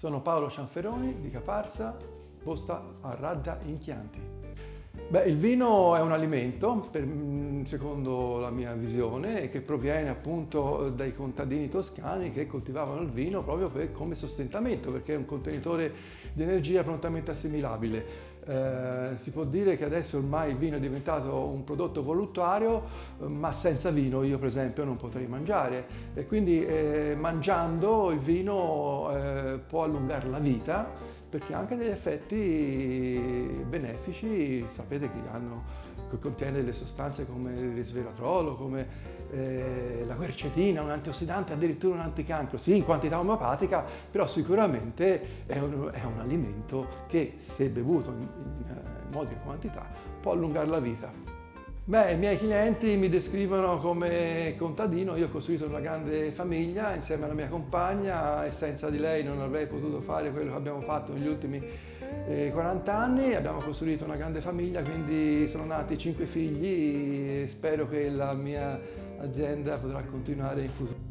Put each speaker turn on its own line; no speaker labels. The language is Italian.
Sono Paolo Cianferoni di Caparsa, posta a Radda in Chianti. Beh, il vino è un alimento, per, mm, secondo la mia visione, che proviene appunto dai contadini toscani che coltivavano il vino proprio per, come sostentamento, perché è un contenitore di energia prontamente assimilabile. Eh, si può dire che adesso ormai il vino è diventato un prodotto voluttuario, ma senza vino io per esempio non potrei mangiare. E quindi eh, mangiando il vino eh, può allungare la vita perché ha anche degli effetti benefici, sapete che, hanno, che contiene delle sostanze come il resveratrolo, come eh, la quercetina, un antiossidante, addirittura un anticancro, sì in quantità omeopatica, però sicuramente è un, è un alimento che se bevuto in, in, in modo e quantità può allungare la vita. Beh, i miei clienti mi descrivono come contadino, io ho costruito una grande famiglia insieme alla mia compagna e senza di lei non avrei potuto fare quello che abbiamo fatto negli ultimi 40 eh, anni, abbiamo costruito una grande famiglia, quindi sono nati cinque figli e spero che la mia azienda potrà continuare in futuro.